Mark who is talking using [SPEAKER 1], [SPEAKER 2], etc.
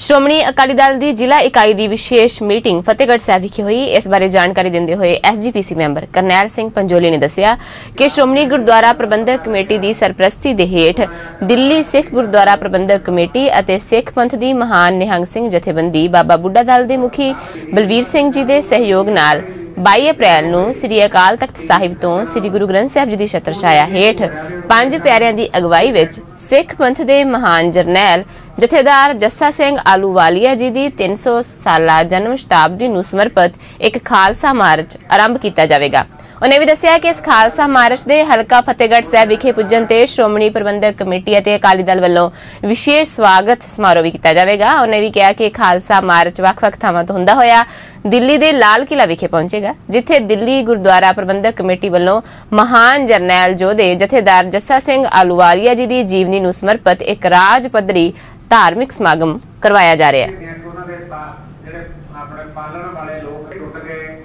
[SPEAKER 1] ਸ਼੍ਰੋਮਣੀ ਅਕਾਲੀ ਦਲ ਦੀ ਜ਼ਿਲ੍ਹਾ ਇਕਾਈ ਦੀ ਵਿਸ਼ੇਸ਼ ਮੀਟਿੰਗ ਫਤਿਹਗੜ੍ਹ ਸਾਹਿਬ ਵਿਖੇ ਹੋਈ। ਇਸ ਬਾਰੇ ਜਾਣਕਾਰੀ ਦਿੰਦੇ ਹੋਏ ਐਸਜੀਪੀਸੀ ਮੈਂਬਰ ਕਰਨੈਲ ਸਿੰਘ ਪੰਜੋਲੀ ਨੇ ਦੱਸਿਆ ਕਿ ਸ਼੍ਰੋਮਣੀ ਗੁਰਦੁਆਰਾ ਪ੍ਰਬੰਧਕ ਕਮੇਟੀ ਦੀ ਸਰਪ੍ਰਸਤੀ ਦੇ ਹੇਠ ਦਿੱਲੀ ਸਿੱਖ ਗੁਰਦੁਆਰਾ ਪ੍ਰਬੰਧਕ ਕਮੇਟੀ ਅਤੇ ਸਿੱਖ ਪੰਥ ਦੀ ਮਹਾਨ ਨਿਹੰਗ ਸਿੰਘ ਜਥੇਬੰਦੀ ਬਾਬਾ ਬੁੱਢਾ ਦਲ ਦੇ ਮੁਖੀ ਬਲਵੀਰ ਸਿੰਘ ਜੀ ਦੇ ਸਹਿਯੋਗ ਨਾਲ 22 ਅਪ੍ਰੈਲ ਨੂੰ ਸ੍ਰੀ ਅਕਾਲ ਤਖਤ ਸਾਹਿਬ ਤੋਂ ਸ੍ਰੀ ਗੁਰੂ ਗ੍ਰੰਥ ਸਾਹਿਬ ਜੀ ਦੀ ਛਤਰ ਛਾਇਆ ਹੇਠ ਪੰਜ ਪਿਆਰਿਆਂ ਦੀ ਅਗਵਾਈ ਵਿੱਚ ਸਿੱਖ ਪੰਥ ਦੇ ਮਹਾਨ ਜਰਨੈਲ ਜਥੇਦਾਰ ਜੱਸਾ ਸਿੰਘ ਆਲੂਵਾਲੀਆ ਜੀ ਦੀ 300 ਸਾਲਾ ਜਨਮ ਸ਼ਤਾਬਦੀ ਨੂੰ ਸਮਰਪਿਤ ਇੱਕ ਖਾਲਸਾ ਮਾਰਚ ਆਰੰਭ ਕੀਤਾ ਜਾਵੇਗਾ। ਉਹਨੇ ਵੀ ਦੱਸਿਆ ਕਿ ਇਸ ਖਾਲਸਾ ਮਾਰਚ ਦੇ ਹਲਕਾ ਫਤਿਹਗੜ੍ਹ ਸਾਹਿਬ ਵਿਖੇ ਪੁੱਜਣ ਤੇ ਸ਼੍ਰੋਮਣੀ ਪ੍ਰਬੰਧਕ ਕਮੇਟੀ ਅਤੇ ਅਕਾਲੀ ਦਲ ਵੱਲੋਂ ਵਿਸ਼ੇਸ਼ ਸਵਾਗਤ ਸਮਾਰੋਹ ਵੀ ਕੀਤਾ ਜਾਵੇਗਾ। ਉਹਨੇ ਵੀ ਕਿਹਾ ਕਿ ਖਾਲਸਾ ਮਾਰਚ ਵੱਖ-ਵੱਖ ਥਾਵਾਂ ਤੋਂ ਹੁੰਦਾ ਹੋਇਆ ਦਿੱਲੀ ਦੇ ਲਾਲ ਕਿਲਾ ਵਿਖੇ ਪਹੁੰਚੇਗਾ, ਜਿੱਥੇ ਦਿੱਲੀ ਗੁਰਦੁਆਰਾ ਪ੍ਰਬੰਧਕ ਕਮੇਟੀ ਵੱਲੋਂ ਮਹਾਨ ਜਰਨੈਲ ਜੋਧੇ ਜਥੇਦਾਰ ਜੱਸਾ ਸਿੰਘ ਆਲੂਵਾਲੀਆ ਜੀ ਦੀ ਜੀਵਨੀ ਨੂੰ ਸਮਰਪਿਤ ਇੱਕ ਰਾਜ ਪੱਧਰੀ ਧਾਰਮਿਕ ਸਮਾਗਮ ਕਰਵਾਇਆ ਜਾ ਰਿਹਾ ਹੈ।
[SPEAKER 2] ਜਿਹੜੇ ਆਪਣੇ ਪਾਲਣ ਵਾਲੇ ਲੋਕ ਟੁੱਟ ਗਏ